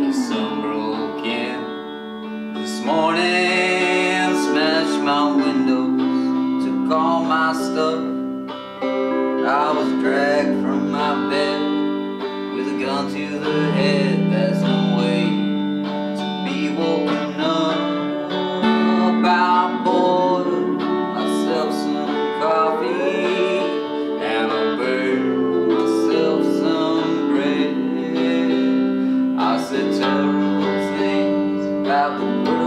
The sun broke in this morning, smashed my windows, took all my stuff. about the world.